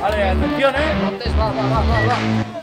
Vale, atención, ¿eh? Montes, va, va, va, va, va.